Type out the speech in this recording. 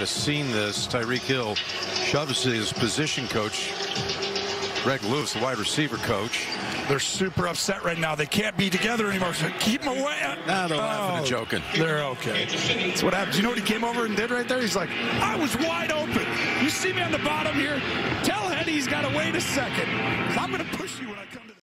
might have seen this. Tyreek Hill shoves his position coach, Greg Lewis, the wide receiver coach. They're super upset right now. They can't be together anymore. So keep them away. Nah, they're laughing and oh, joking. They're okay. That's what happens. You know what he came over and did right there? He's like, I was wide open. You see me on the bottom here? Tell Hetty he's got to wait a second. I'm going to push you when I come to the.